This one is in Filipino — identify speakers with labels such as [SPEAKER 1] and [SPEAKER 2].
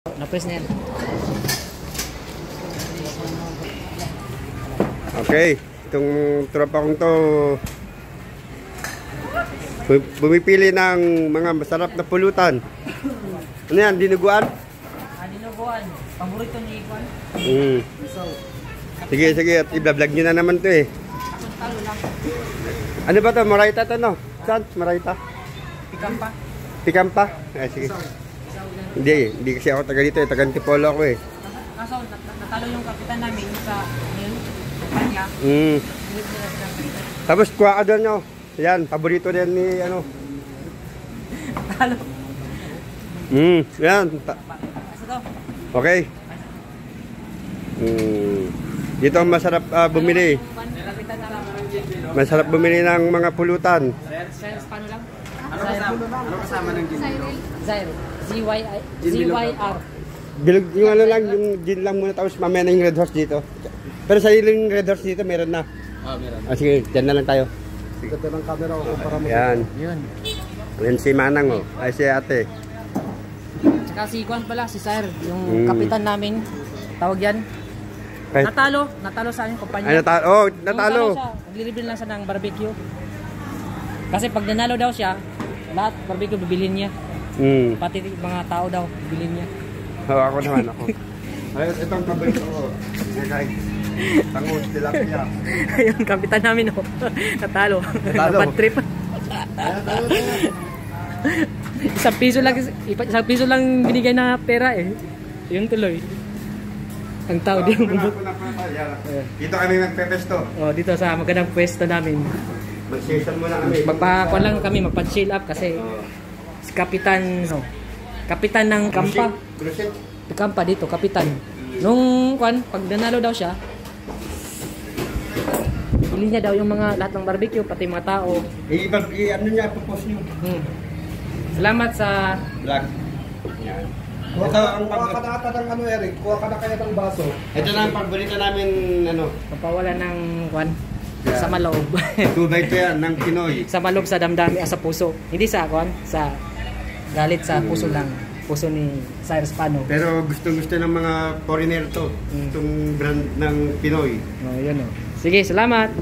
[SPEAKER 1] Na-press na yan.
[SPEAKER 2] Okay, itong tropa kong to bu- bumipili ng mga masarap na pulutan. Ano yan, dinuguan?
[SPEAKER 1] Ah, dinuguan. Paborito ni Ikwan.
[SPEAKER 2] Mm. Sige, sige, at i-vlog nyo na naman to eh. Ano ba to? Maraita to no? Saan? Maraita?
[SPEAKER 1] Pikam pa.
[SPEAKER 2] Pikampa? Eh, sige. Hindi, hindi kasi ako taga dito eh. Taga Antipolo ako eh.
[SPEAKER 1] Kaso, nat- natalo yung kapitan namin sa yun, kanya.
[SPEAKER 2] Mm. Tapos kuha ka doon no? Yan, paborito din ni ano.
[SPEAKER 1] Talo.
[SPEAKER 2] Mm, yan. Ta-. Okay. Mm. Dito ang masarap ah, bumili. Masarap bumili ng mga pulutan.
[SPEAKER 1] Sir, paano lang?
[SPEAKER 3] Ano kasama? Ano kasama ng gin
[SPEAKER 1] Zyro. Z-Y-R.
[SPEAKER 2] Bilog yung ano lang, yung gin lang muna tapos mamaya na yung red horse dito. Pero sa yung red horse dito meron na.
[SPEAKER 3] Ah, meron.
[SPEAKER 2] Ah, sige, dyan na lang tayo.
[SPEAKER 3] Ganda ng camera ko para
[SPEAKER 2] Yan.
[SPEAKER 1] Yun.
[SPEAKER 2] Yan si Manang oh. Ay si ate.
[SPEAKER 1] Tsaka si Kwan pala, si Sir. Yung
[SPEAKER 2] Mm.
[SPEAKER 1] kapitan namin. Tawag yan.
[SPEAKER 2] Kahit,
[SPEAKER 1] Natalo. Natalo sa aming kumpanya.
[SPEAKER 2] ay, natalo. Oh,
[SPEAKER 1] Nung
[SPEAKER 2] natalo.
[SPEAKER 1] siya, Naglilibre lang siya ng barbecue. Kasi pag nanalo daw siya, lahat barbecue bibilin niya.
[SPEAKER 2] Hmm.
[SPEAKER 1] Pati mga tao daw bibilin niya.
[SPEAKER 2] Oh, ako naman ako. Ayun, itong paborito ko. Kay Tangus tilapia.
[SPEAKER 1] Ayun, kapitan namin oh. Natalo.
[SPEAKER 2] Natalo.
[SPEAKER 1] Bad trip. isang piso lang isang piso lang binigay na pera eh. Yung tuloy. Ang tao di umubok.
[SPEAKER 2] Dito kami magpepesto.
[SPEAKER 1] Oh, dito sa magandang pwesto namin.
[SPEAKER 2] Mag-session muna kami.
[SPEAKER 1] Magpakuan lang kami, magpa-chill up kasi si Kapitan, no, Kapitan ng Kampa.
[SPEAKER 2] Cruising.
[SPEAKER 1] Kampa dito, Kapitan. Nung kwan, pag nanalo daw siya, bili niya daw yung mga lahat ng barbecue, pati mga tao.
[SPEAKER 2] I-ano ano niya, propose niyo.
[SPEAKER 1] Hmm. Salamat sa
[SPEAKER 2] Vlog. Yan.
[SPEAKER 3] Kuha ka,
[SPEAKER 2] ang
[SPEAKER 3] kuha ka na ata ng ano, Eric. Kuha ka na kaya ng baso.
[SPEAKER 2] Ito na ang paborito namin, ano,
[SPEAKER 1] pagpawala ng kwan. Sa maloob.
[SPEAKER 2] tubay to yan, ng Pinoy.
[SPEAKER 1] sa maloob sa damdami, ah, sa puso. Hindi sa kwan, sa galit sa puso lang. Puso ni Cyrus Pano.
[SPEAKER 2] Pero gusto-gusto ng mga foreigner to.
[SPEAKER 1] Mm.
[SPEAKER 2] Itong brand ng Pinoy.
[SPEAKER 1] Oh, yun oh. Sige, salamat.